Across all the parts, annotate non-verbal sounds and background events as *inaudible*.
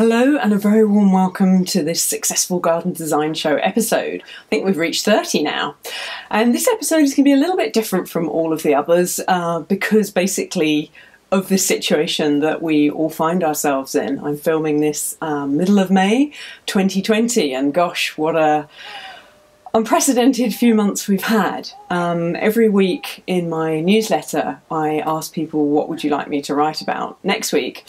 Hello, and a very warm welcome to this Successful Garden Design Show episode. I think we've reached 30 now. And this episode is going to be a little bit different from all of the others uh, because basically of the situation that we all find ourselves in. I'm filming this um, middle of May 2020, and gosh, what a unprecedented few months we've had. Um, every week in my newsletter, I ask people, What would you like me to write about next week?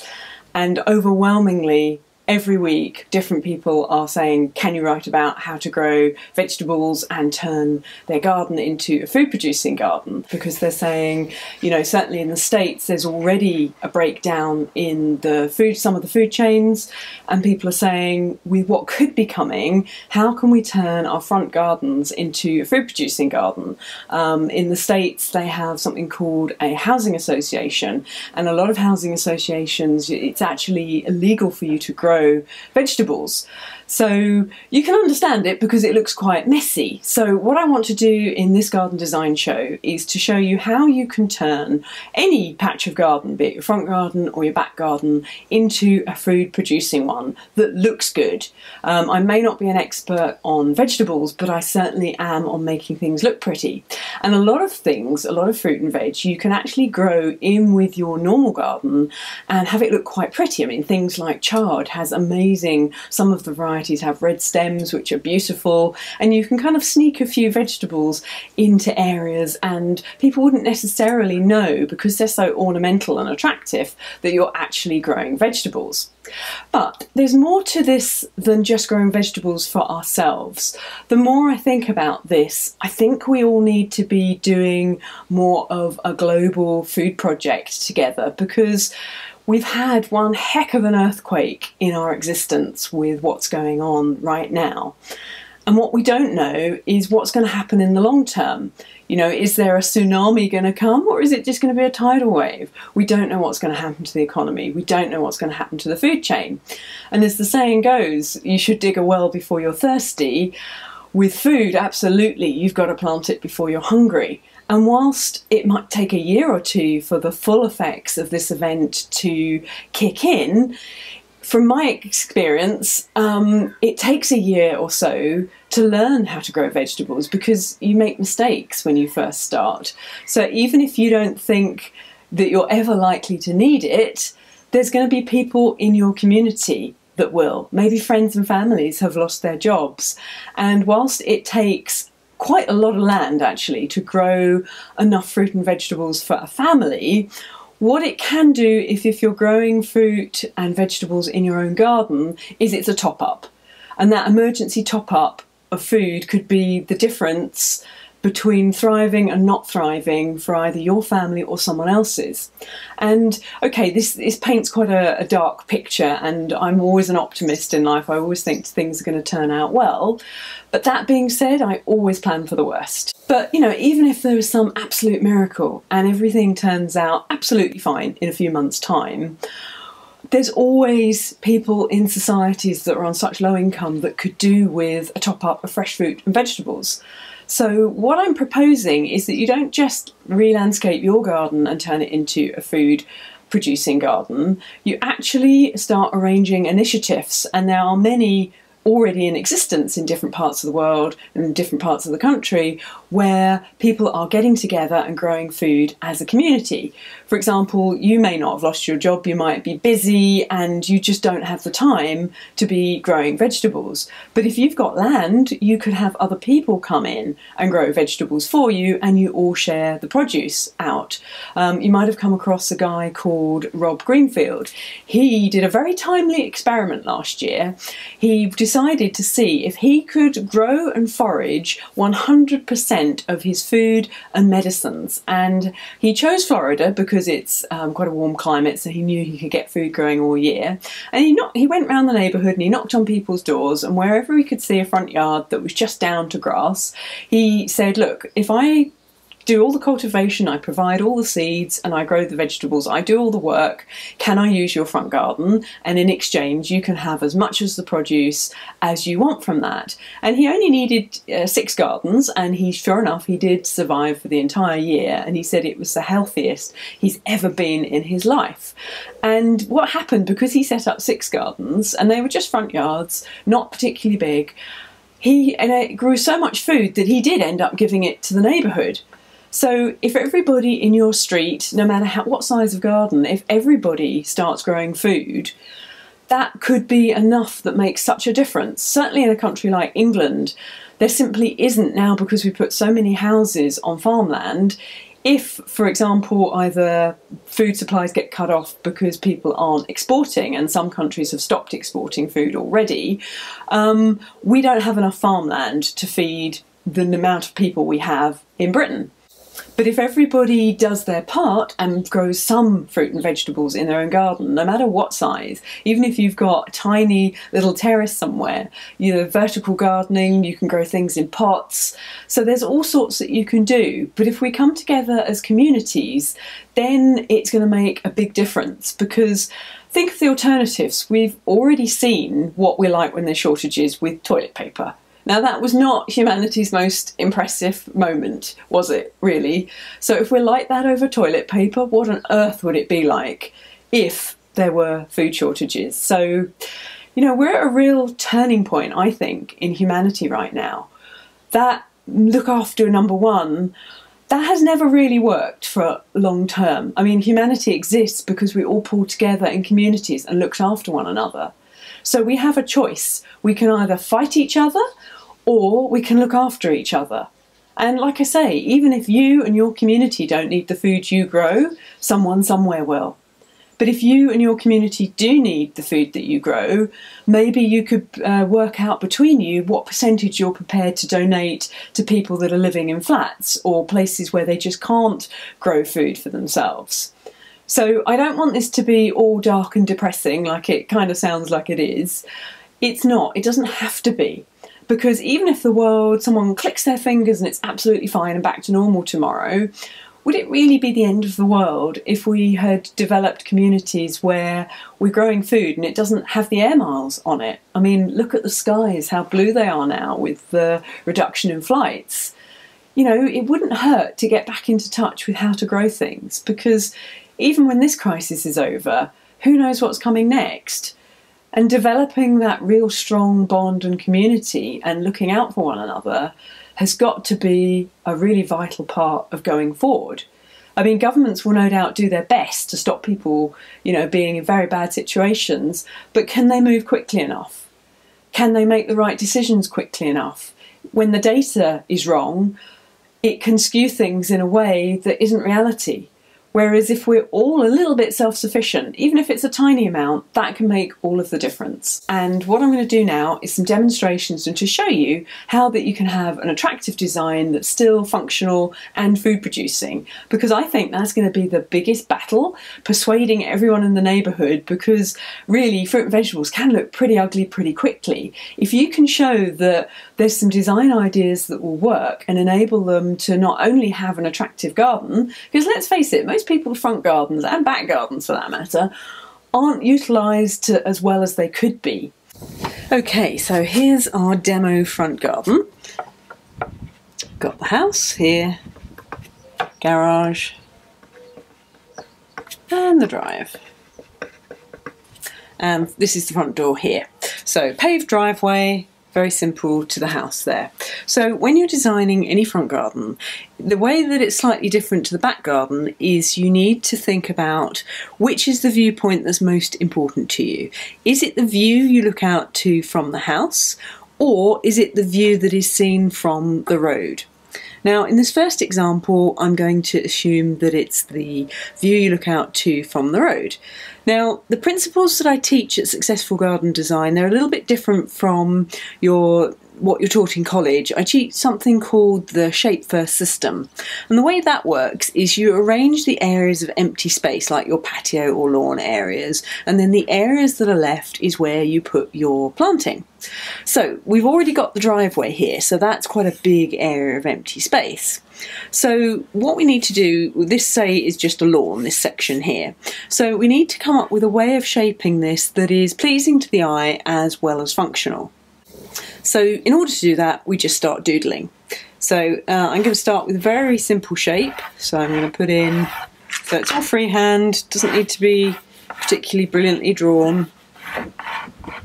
And overwhelmingly, every week different people are saying can you write about how to grow vegetables and turn their garden into a food producing garden? Because they're saying you know certainly in the states there's already a breakdown in the food some of the food chains and people are saying with what could be coming how can we turn our front gardens into a food producing garden? Um, in the states they have something called a housing association and a lot of housing associations it's actually illegal for you to grow grow vegetables. So you can understand it because it looks quite messy. So what I want to do in this garden design show is to show you how you can turn any patch of garden, be it your front garden or your back garden, into a food producing one that looks good. Um, I may not be an expert on vegetables, but I certainly am on making things look pretty. And a lot of things, a lot of fruit and veg, you can actually grow in with your normal garden and have it look quite pretty. I mean, things like chard has amazing, some of the varieties varieties have red stems, which are beautiful, and you can kind of sneak a few vegetables into areas, and people wouldn't necessarily know because they're so ornamental and attractive that you're actually growing vegetables. But there's more to this than just growing vegetables for ourselves. The more I think about this, I think we all need to be doing more of a global food project together because we've had one heck of an earthquake in our existence with what's going on right now. And what we don't know is what's going to happen in the long term. You know, is there a tsunami going to come or is it just going to be a tidal wave? We don't know what's going to happen to the economy. We don't know what's going to happen to the food chain. And as the saying goes, you should dig a well before you're thirsty. With food, absolutely, you've got to plant it before you're hungry. And whilst it might take a year or two for the full effects of this event to kick in, from my experience, um, it takes a year or so to learn how to grow vegetables because you make mistakes when you first start. So even if you don't think that you're ever likely to need it, there's going to be people in your community that will. Maybe friends and families have lost their jobs. And whilst it takes quite a lot of land actually to grow enough fruit and vegetables for a family. What it can do if, if you're growing fruit and vegetables in your own garden is it's a top up. And that emergency top up of food could be the difference between thriving and not thriving for either your family or someone else's. And okay, this, this paints quite a, a, dark picture, and I'm always an optimist in life. I always think things are going to turn out well. But that being said, I always plan for the worst. But you know, even if there is some absolute miracle and everything turns out absolutely fine in a few months' time, there's always people in societies that are on such low income that could do with a top up of fresh fruit and vegetables. So, what I'm proposing is that you don't just re landscape your garden and turn it into a food producing garden, you actually start arranging initiatives, and there are many already in existence in different parts of the world and different parts of the country where people are getting together and growing food as a community. For example, you may not have lost your job, you might be busy and you just don't have the time to be growing vegetables. But if you've got land, you could have other people come in and grow vegetables for you and you all share the produce out. Um, you might have come across a guy called Rob Greenfield. He did a very timely experiment last year. He decided to see if he could grow and forage 100% of his food and medicines. And he chose Florida because it's um, quite a warm climate, so he knew he could get food growing all year. And he, he went around the neighbourhood and he knocked on people's doors, and wherever he could see a front yard that was just down to grass, he said, Look, if I do all the cultivation, I provide all the seeds, and I grow the vegetables. I do all the work. Can I use your front garden? And in exchange, you can have as much as the produce as you want from that. And he only needed uh, six gardens, and he, sure enough, he did survive for the entire year. And he said it was the healthiest he's ever been in his life. And what happened because he set up six gardens, and they were just front yards, not particularly big he and it grew so much food that he did end up giving it to the neighbourhood. So if everybody in your street, no matter how, what size of garden, if everybody starts growing food, that could be enough that makes such a difference. Certainly in a country like England, there simply isn't now because we put so many houses on farmland. If, for example, either food supplies get cut off because people aren't exporting, and some countries have stopped exporting food already, um, we don't have enough farmland to feed the amount of people we have in Britain. But if everybody does their part and grows some fruit and vegetables in their own garden, no matter what size, even if you've got a tiny little terrace somewhere, you know, vertical gardening, you can grow things in pots. So there's all sorts that you can do. But if we come together as communities, then it's going to make a big difference because think of the alternatives. We've already seen what we're like when there's shortages with toilet paper. Now, that was not humanity's most impressive moment, was it, really? So, if we're like that over toilet paper, what on earth would it be like if there were food shortages? So, you know, we're at a real turning point, I think, in humanity right now. That look after number one, that has never really worked for long term. I mean, humanity exists because we all pull together in communities and looked after one another. So we have a choice. We can either fight each other or we can look after each other. And like I say, even if you and your community don't need the food you grow, someone somewhere will. But if you and your community do need the food that you grow, maybe you could uh, work out between you what percentage you're prepared to donate to people that are living in flats or places where they just can't grow food for themselves. So I don't want this to be all dark and depressing like it kind of sounds like it is. It's not, it doesn't have to be. Because even if the world, someone clicks their fingers and it's absolutely fine and back to normal tomorrow, would it really be the end of the world if we had developed communities where we're growing food and it doesn't have the air miles on it? I mean, look at the skies, how blue they are now with the reduction in flights. You know, it wouldn't hurt to get back into touch with how to grow things because even when this crisis is over, who knows what's coming next? And developing that real strong bond and community and looking out for one another has got to be a really vital part of going forward. I mean, governments will no doubt do their best to stop people, you know, being in very bad situations, but can they move quickly enough? Can they make the right decisions quickly enough? When the data is wrong, it can skew things in a way that isn't reality. Whereas if we're all a little bit self sufficient, even if it's a tiny amount, that can make all of the difference. And what I'm going to do now is some demonstrations and to show you how that you can have an attractive design that's still functional and food producing. Because I think that's going to be the biggest battle, persuading everyone in the neighbourhood, because really fruit and vegetables can look pretty ugly pretty quickly. If you can show that there's some design ideas that will work and enable them to not only have an attractive garden, because let's face it, most people's front gardens and back gardens for that matter aren't utilised as well as they could be. Okay, so here's our demo front garden. Got the house here, garage, and the drive. And this is the front door here. So paved driveway, very simple to the house there. So when you're designing any front garden, the way that it's slightly different to the back garden is you need to think about which is the viewpoint that's most important to you. Is it the view you look out to from the house or is it the view that is seen from the road? Now, in this first example, I'm going to assume that it's the view you look out to from the road. Now, the principles that I teach at Successful Garden Design, they're a little bit different from your what you're taught in college, I teach something called the shape first system. And the way that works is you arrange the areas of empty space, like your patio or lawn areas, and then the areas that are left is where you put your planting. So we've already got the driveway here, so that's quite a big area of empty space. So what we need to do, this say is just a lawn, this section here. So we need to come up with a way of shaping this that is pleasing to the eye as well as functional. So in order to do that, we just start doodling. So uh, I'm going to start with a very simple shape. So I'm going to put in, so it's all freehand, doesn't need to be particularly brilliantly drawn.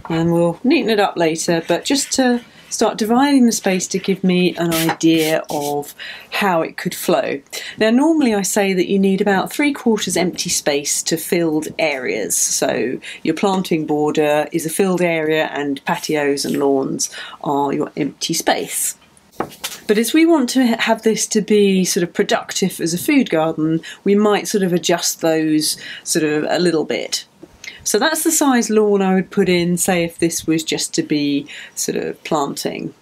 And we'll neaten it up later, but just to start dividing the space to give me an idea of how it could flow. Now, normally I say that you need about three quarters empty space to filled areas. So, your planting border is a filled area, and patios and lawns are your empty space. But as we want to have this to be sort of productive as a food garden, we might sort of adjust those sort of a little bit. So that's the size lawn I would put in, say, if this was just to be sort of planting.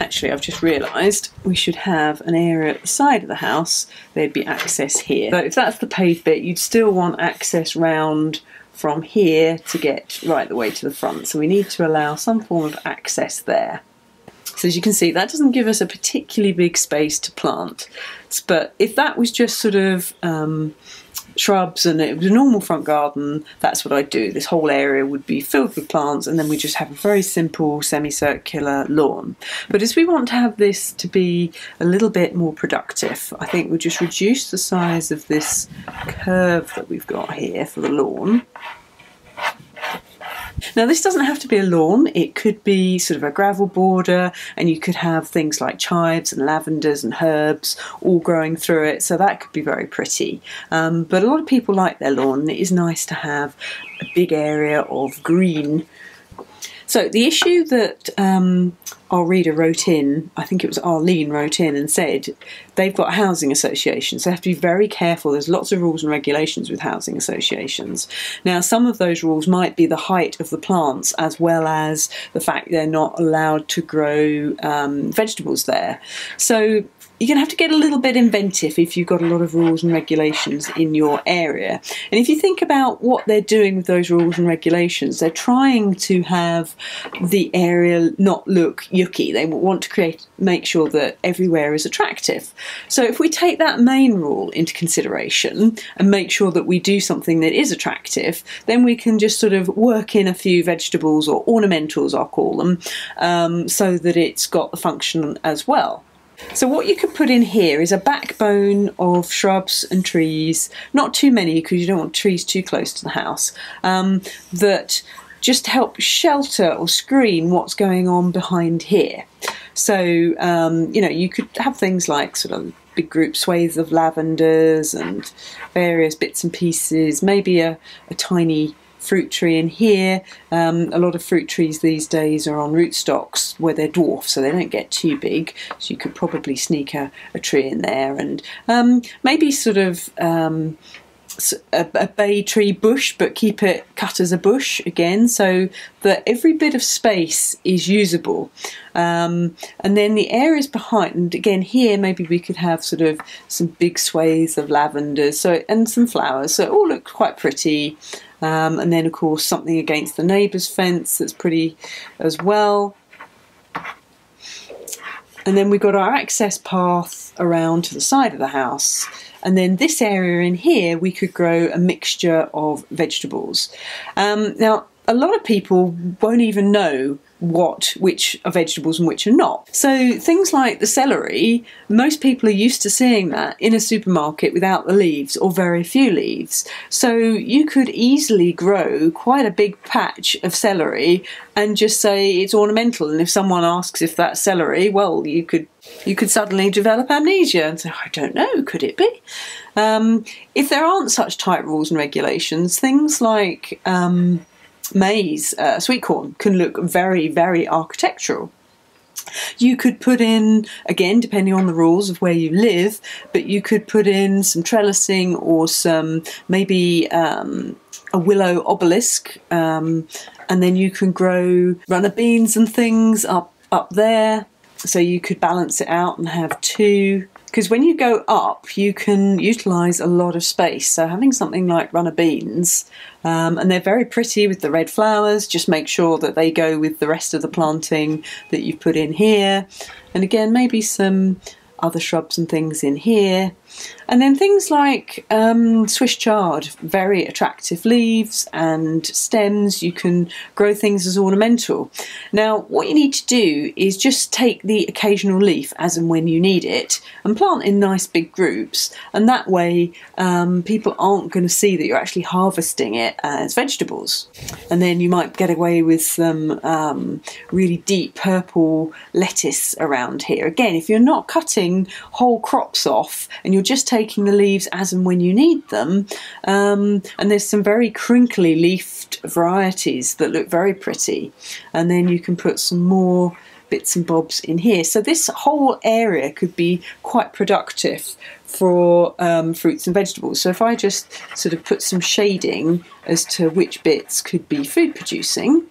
Actually, I've just realised we should have an area at the side of the house, there'd be access here. So if that's the paved bit, you'd still want access round from here to get right the way to the front. So we need to allow some form of access there. So as you can see, that doesn't give us a particularly big space to plant. But if that was just sort of um, shrubs and it was a normal front garden, that's what I'd do. This whole area would be filled with plants and then we just have a very simple semicircular lawn. But as we want to have this to be a little bit more productive, I think we'll just reduce the size of this curve that we've got here for the lawn now, this doesn't have to be a lawn, it could be sort of a gravel border, and you could have things like chives and lavenders and herbs all growing through it, so that could be very pretty. Um, but a lot of people like their lawn, it is nice to have a big area of green so the issue that um, our reader wrote in, I think it was Arlene wrote in and said they've got housing association, so they have to be very careful. There's lots of rules and regulations with housing associations. Now, some of those rules might be the height of the plants as well as the fact they're not allowed to grow um, vegetables there. So you're going to have to get a little bit inventive if you've got a lot of rules and regulations in your area. And if you think about what they're doing with those rules and regulations, they're trying to have the area not look yucky. They want to create, make sure that everywhere is attractive. So if we take that main rule into consideration and make sure that we do something that is attractive, then we can just sort of work in a few vegetables or ornamentals, I'll call them, um, so that it's got the function as well. So what you could put in here is a backbone of shrubs and trees, not too many because you don't want trees too close to the house, um, that just help shelter or screen what's going on behind here. So, um, you know, you could have things like sort of big group swathes of lavenders and various bits and pieces, maybe a, a tiny fruit tree in here. Um, a lot of fruit trees these days are on rootstocks where they're dwarf, so they don't get too big. So you could probably sneak a, a tree in there and um, maybe sort of um, a, a, bay tree bush, but keep it cut as a bush again, so that every bit of space is usable. Um, and then the areas behind, and again here maybe we could have sort of some big swathes of lavender, so and some flowers, so it all looks quite pretty. Um, and then of course something against the neighbour's fence that's pretty as well. And then we've got our access path around to the side of the house. And then this area in here, we could grow a mixture of vegetables. Um, now, a lot of people won't even know what which are vegetables and which are not. So things like the celery, most people are used to seeing that in a supermarket without the leaves or very few leaves. So you could easily grow quite a big patch of celery and just say it's ornamental and if someone asks if that's celery, well you could you could suddenly develop amnesia and say I don't know, could it be? Um, if there aren't such tight rules and regulations, things like um, maize, uh, sweet corn, can look very, very architectural. You could put in, again, depending on the rules of where you live, but you could put in some trellising or some maybe um, a willow obelisk, um, and then you can grow runner beans and things up up there. So you could balance it out and have two. Because when you go up, you can utilise a lot of space. So having something like runner beans, um, and they're very pretty with the red flowers, just make sure that they go with the rest of the planting that you've put in here. And again, maybe some other shrubs and things in here. And then things like um, Swiss chard, very attractive leaves and stems. You can grow things as ornamental. Now, what you need to do is just take the occasional leaf as and when you need it and plant in nice big groups. And that way, um, people aren't going to see that you're actually harvesting it as vegetables. And then you might get away with some um, really deep purple lettuce around here. Again, if you're not cutting whole crops off and you're just taking the leaves as and when you need them. Um, and there's some very crinkly leafed varieties that look very pretty. And then you can put some more bits and bobs in here. So this whole area could be quite productive for um, fruits and vegetables. So if I just sort of put some shading as to which bits could be food producing.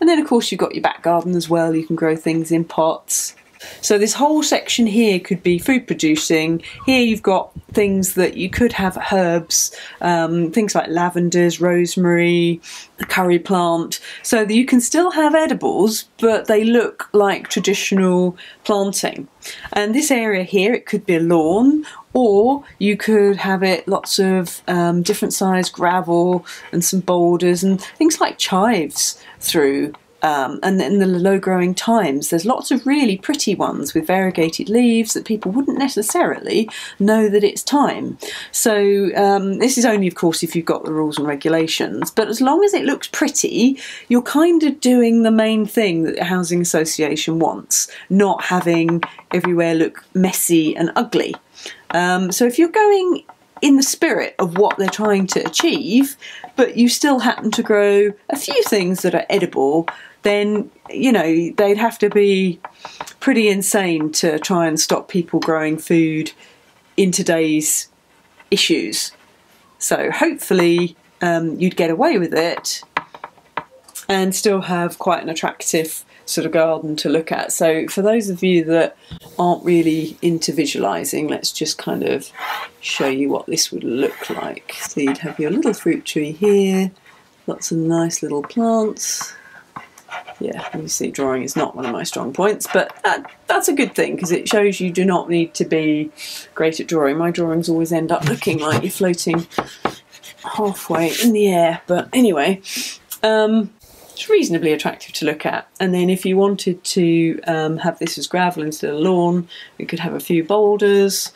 And then of course you've got your back garden as well. You can grow things in pots. So this whole section here could be food producing. Here you've got things that you could have herbs, um, things like lavenders, rosemary, curry plant, so that you can still have edibles, but they look like traditional planting. And this area here, it could be a lawn, or you could have it lots of um, different size gravel and some boulders and things like chives through um, and in the low growing thymes, there's lots of really pretty ones with variegated leaves that people wouldn't necessarily know that it's thyme. So um, this is only, of course, if you've got the rules and regulations. But as long as it looks pretty, you're kind of doing the main thing that the housing association wants, not having everywhere look messy and ugly. Um, so if you're going in the spirit of what they're trying to achieve, but you still happen to grow a few things that are edible, then you know they'd have to be pretty insane to try and stop people growing food in today's issues. So hopefully um, you'd get away with it and still have quite an attractive sort of garden to look at. So for those of you that aren't really into visualising, let's just kind of show you what this would look like. So you'd have your little fruit tree here, lots of nice little plants yeah, obviously drawing is not one of my strong points, but that, that's a good thing because it shows you do not need to be great at drawing. My drawings always end up looking like you're floating halfway in the air, but anyway, um, it's reasonably attractive to look at. And then if you wanted to um, have this as gravel instead of lawn, you could have a few boulders.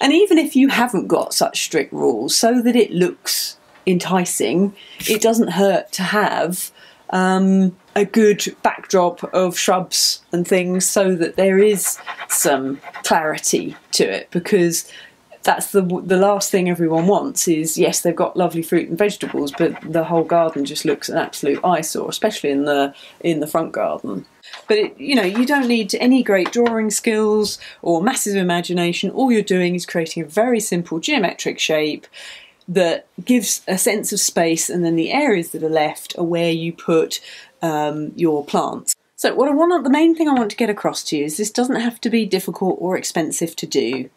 And even if you haven't got such strict rules, so that it looks enticing, it doesn't hurt to have um, a good backdrop of shrubs and things so that there is some clarity to it because that's the the last thing everyone wants is yes they've got lovely fruit and vegetables but the whole garden just looks an absolute eyesore especially in the in the front garden. But it, you know you don't need any great drawing skills or massive imagination. All you're doing is creating a very simple geometric shape that gives a sense of space, and then the areas that are left are where you put um, your plants. So, what I want, the main thing I want to get across to you is this doesn't have to be difficult or expensive to do.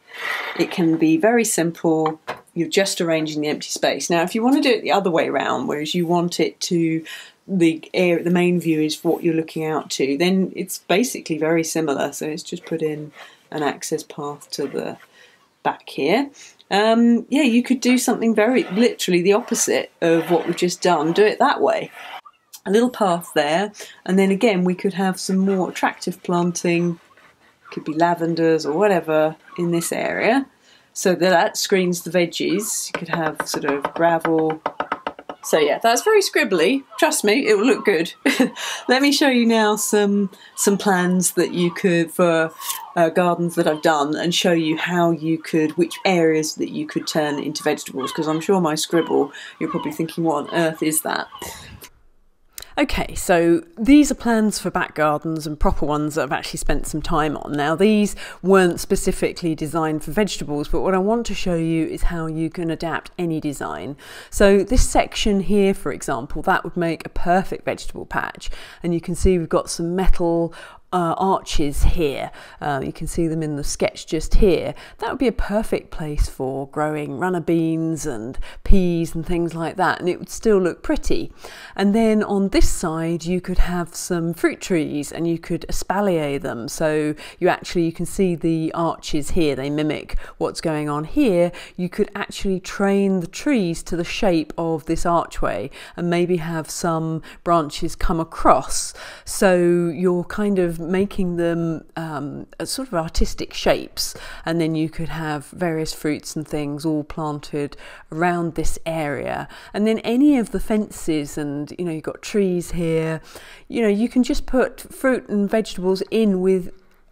It can be very simple. You're just arranging the empty space. Now, if you want to do it the other way around, whereas you want it to the air, the main view is what you're looking out to, then it's basically very similar. So, it's just put in an access path to the back here. Um, yeah, you could do something very literally the opposite of what we've just done. Do it that way. A little path there, and then again, we could have some more attractive planting, could be lavenders or whatever in this area, so that that screens the veggies. You could have sort of gravel so yeah, that's very scribbly. Trust me, it will look good. *laughs* Let me show you now some some plans that you could for uh, gardens that I've done, and show you how you could, which areas that you could turn into vegetables. Because I'm sure my scribble, you're probably thinking, what on earth is that? Okay, so these are plans for back gardens and proper ones that I've actually spent some time on. Now, these weren't specifically designed for vegetables, but what I want to show you is how you can adapt any design. So, this section here, for example, that would make a perfect vegetable patch, and you can see we've got some metal uh, arches here. Uh, you can see them in the sketch just here. That would be a perfect place for growing runner beans and peas and things like that, and it would still look pretty. And then on this side, you could have some fruit trees and you could espalier them. So you actually you can see the arches here. They mimic what's going on here. You could actually train the trees to the shape of this archway and maybe have some branches come across. So you're kind of making them um, sort of artistic shapes, and then you could have various fruits and things all planted around this area. And then any of the fences, and you know, you've got trees here, you know, you can just put fruit and vegetables in with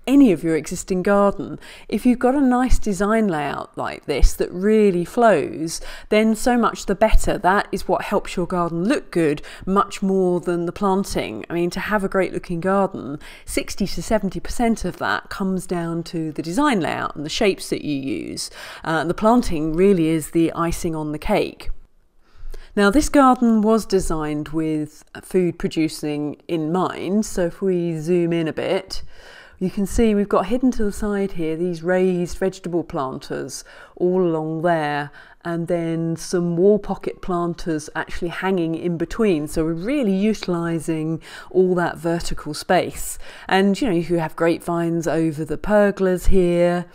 any of your existing garden. If you've got a nice design layout like this that really flows, then so much the better. That is what helps your garden look good much more than the planting. I mean, to have a great looking garden, 60 to 70% of that comes down to the design layout and the shapes that you use. Uh, the planting really is the icing on the cake. Now, this garden was designed with food producing in mind, so if we zoom in a bit, you can see we've got hidden to the side here these raised vegetable planters all along there and then some wall pocket planters actually hanging in between. So we're really utilising all that vertical space. And you know, you have grapevines over the pergolas here.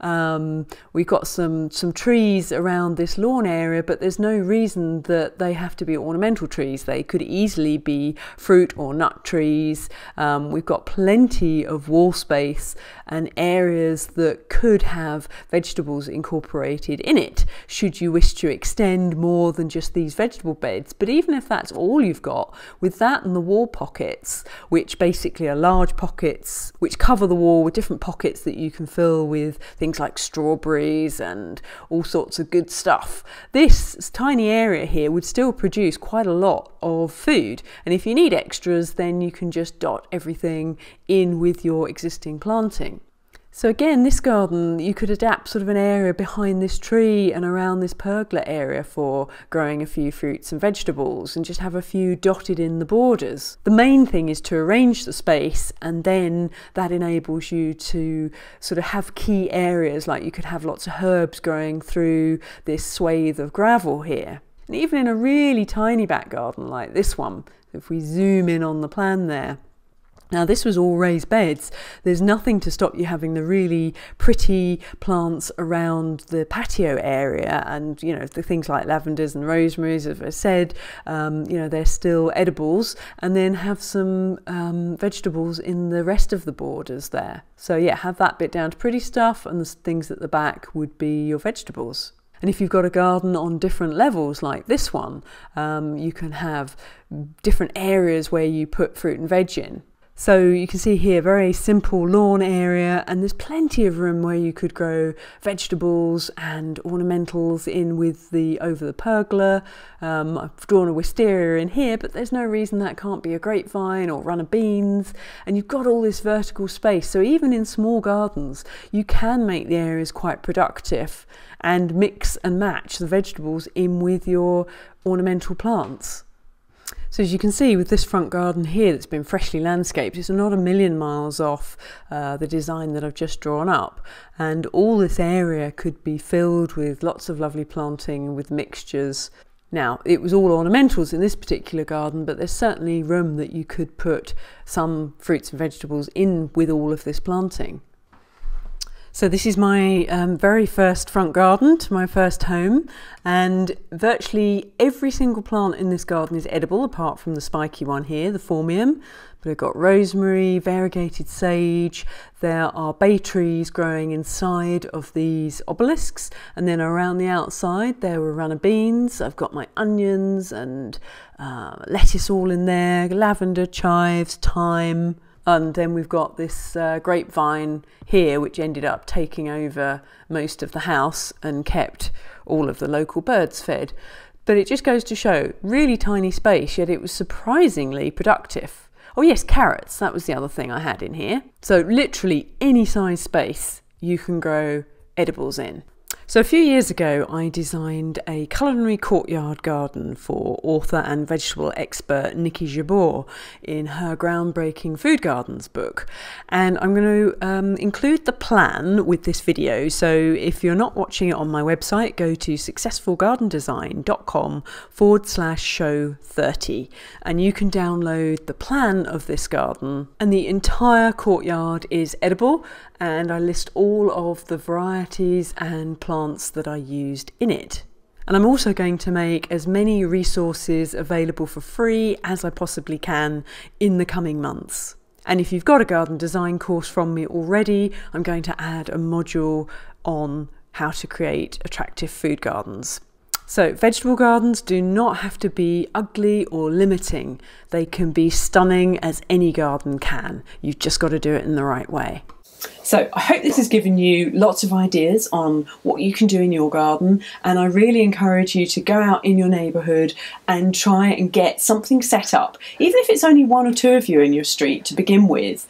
Um, we've got some some trees around this lawn area, but there's no reason that they have to be ornamental trees. They could easily be fruit or nut trees. Um, we've got plenty of wall space and areas that could have vegetables incorporated in it, should you wish to extend more than just these vegetable beds. But even if that's all you've got, with that and the wall pockets, which basically are large pockets which cover the wall with different pockets that you can fill with things like strawberries and all sorts of good stuff, this tiny area here would still produce quite a lot of food. And if you need extras, then you can just dot everything in with your existing planting. So again, this garden, you could adapt sort of an area behind this tree and around this pergola area for growing a few fruits and vegetables and just have a few dotted in the borders. The main thing is to arrange the space and then that enables you to sort of have key areas like you could have lots of herbs growing through this swathe of gravel here. And even in a really tiny back garden like this one, if we zoom in on the plan there, now, this was all raised beds. There's nothing to stop you having the really pretty plants around the patio area, and you know the things like lavenders and rosemaries. As I said, um, you know they're still edibles, and then have some um, vegetables in the rest of the borders there. So yeah, have that bit down to pretty stuff, and the things at the back would be your vegetables. And if you've got a garden on different levels like this one, um, you can have different areas where you put fruit and veg in. So you can see here, very simple lawn area, and there's plenty of room where you could grow vegetables and ornamentals in with the over the pergola. Um, I've drawn a wisteria in here, but there's no reason that can't be a grapevine or runner beans. And you've got all this vertical space, so even in small gardens, you can make the areas quite productive and mix and match the vegetables in with your ornamental plants. So as you can see with this front garden here that's been freshly landscaped, it's not a million miles off uh, the design that I've just drawn up. And all this area could be filled with lots of lovely planting with mixtures. Now, it was all ornamentals in this particular garden, but there's certainly room that you could put some fruits and vegetables in with all of this planting. So this is my um, very first front garden to my first home and virtually every single plant in this garden is edible apart from the spiky one here, the phormium. But I've got rosemary, variegated sage, there are bay trees growing inside of these obelisks and then around the outside there were runner beans. I've got my onions and uh, lettuce all in there, lavender, chives, thyme, and then we've got this uh, grapevine here, which ended up taking over most of the house and kept all of the local birds fed. But it just goes to show really tiny space, yet it was surprisingly productive. Oh, yes, carrots, that was the other thing I had in here. So, literally any size space you can grow edibles in. So, a few years ago, I designed a culinary courtyard garden for author and vegetable expert Niki Jabbour in her groundbreaking Food Gardens book. And I'm going to um, include the plan with this video. So, if you're not watching it on my website, go to successfulgardendesign.com forward slash show 30 and you can download the plan of this garden. And the entire courtyard is edible and I list all of the varieties and plants that I used in it. And I'm also going to make as many resources available for free as I possibly can in the coming months. And if you've got a garden design course from me already, I'm going to add a module on how to create attractive food gardens. So, vegetable gardens do not have to be ugly or limiting. They can be stunning as any garden can. You've just got to do it in the right way. So I hope this has given you lots of ideas on what you can do in your garden and I really encourage you to go out in your neighbourhood and try and get something set up, even if it's only one or two of you in your street to begin with.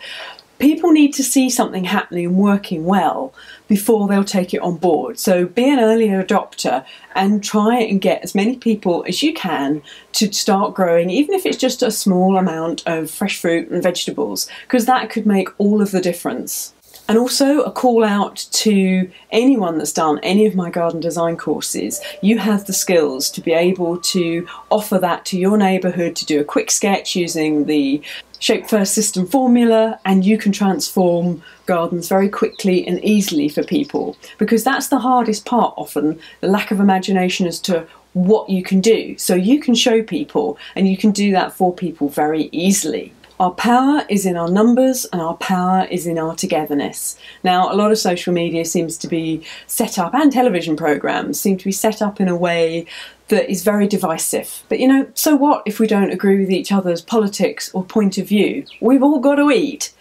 People need to see something happening and working well before they'll take it on board. So be an early adopter and try and get as many people as you can to start growing, even if it's just a small amount of fresh fruit and vegetables, because that could make all of the difference. And also a call out to anyone that's done any of my garden design courses. You have the skills to be able to offer that to your neighbourhood to do a quick sketch using the Shape First System formula, and you can transform gardens very quickly and easily for people because that's the hardest part often the lack of imagination as to what you can do. So you can show people, and you can do that for people very easily. Our power is in our numbers and our power is in our togetherness. Now, a lot of social media seems to be set up, and television programs seem to be set up in a way that is very divisive. But you know, so what if we don't agree with each other's politics or point of view? We've all got to eat.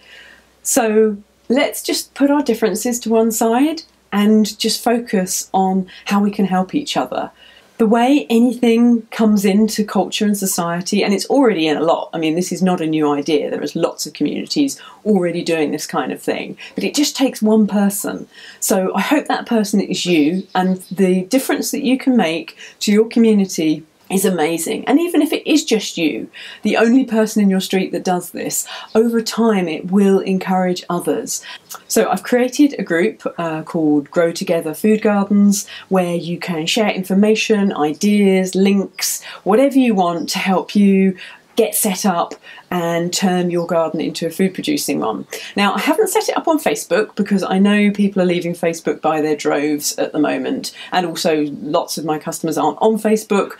So let's just put our differences to one side and just focus on how we can help each other the way anything comes into culture and society, and it's already in a lot. I mean, this is not a new idea. There is lots of communities already doing this kind of thing, but it just takes one person. So I hope that person is you, and the difference that you can make to your community is amazing. And even if it is just you, the only person in your street that does this, over time it will encourage others. So I've created a group uh, called Grow Together Food Gardens where you can share information, ideas, links, whatever you want to help you get set up and turn your garden into a food producing one. Now, I haven't set it up on Facebook because I know people are leaving Facebook by their droves at the moment, and also lots of my customers aren't on Facebook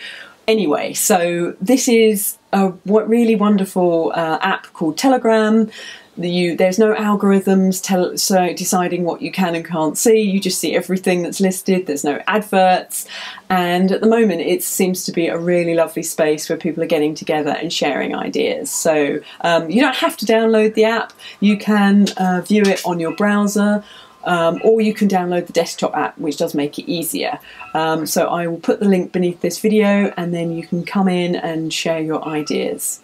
anyway, so this is a what really wonderful uh, app called Telegram. You, there's no algorithms tell, so deciding what you can and can't see. You just see everything that's listed. There's no adverts, and at the moment, it seems to be a really lovely space where people are getting together and sharing ideas. So um, you don't have to download the app. You can uh, view it on your browser um, or you can download the desktop app, which does make it easier. Um, so I will put the link beneath this video and then you can come in and share your ideas.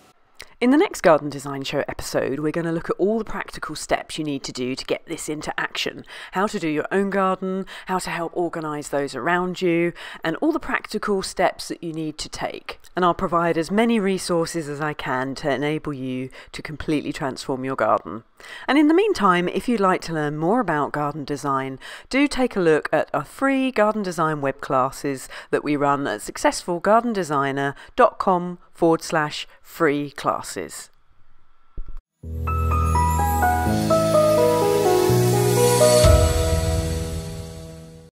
In the next Garden Design Show episode, we're going to look at all the practical steps you need to do to get this into action. How to do your own garden, how to help organise those around you, and all the practical steps that you need to take. And I'll provide as many resources as I can to enable you to completely transform your garden. And in the meantime, if you'd like to learn more about garden design, do take a look at our free garden design web classes that we run at successfulgardendesign.com forward slash free classes.